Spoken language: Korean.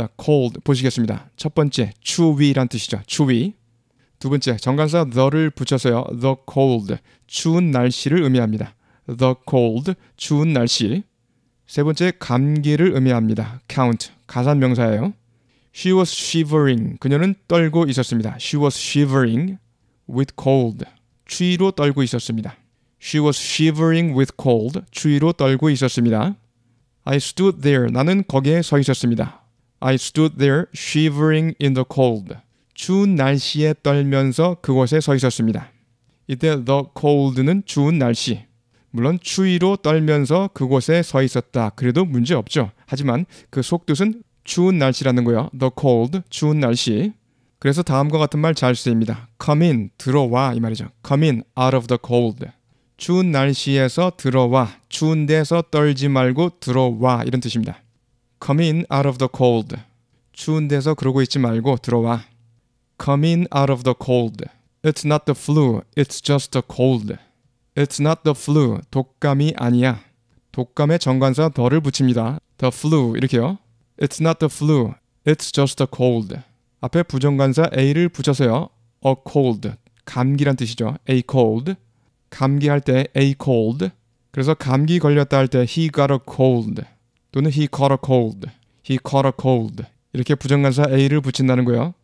자, cold 보시겠습니다. 첫 번째 추위란 뜻이죠. 추위. 두 번째 정관사 the를 붙여서요. the cold 추운 날씨를 의미합니다. the cold 추운 날씨. 세 번째 감기를 의미합니다. count 가산 명사예요. She was shivering. 그녀는 떨고 있었습니다. She was shivering with cold. 추위로 떨고 있었습니다. She was shivering with cold. 추위로 떨고 있었습니다. I stood there. 나는 거기에 서 있었습니다. I stood there shivering in the cold. 추운 날씨에 떨면서 그곳에 서 있었습니다. 이때 the cold는 추운 날씨. 물론 추위로 떨면서 그곳에 서 있었다. 그래도 문제 없죠. 하지만 그 속뜻은 추운 날씨라는 거요. The cold, 추운 날씨. 그래서 다음과 같은 말 잘 쓰입니다. Come in, 들어와 이 말이죠. Come in out of the cold. 추운 날씨에서 들어와, 추운 데서 떨지 말고 들어와 이런 뜻입니다. Come in out of the cold. 추운 데서 그러고 있지 말고 들어와. Come in out of the cold. It's not the flu, it's just the cold. It's not the flu, 독감이 아니야. 독감에 정관사 더를 붙입니다. The flu 이렇게요. It's not the flu, it's just the cold. 앞에 부정관사 a를 붙여서요. A cold, 감기란 뜻이죠. A cold. 감기할 때 a cold. 그래서 감기 걸렸다 할 때 he got a cold 또는 he caught a cold, he caught a cold 이렇게 부정관사 a를 붙인다는 거예요.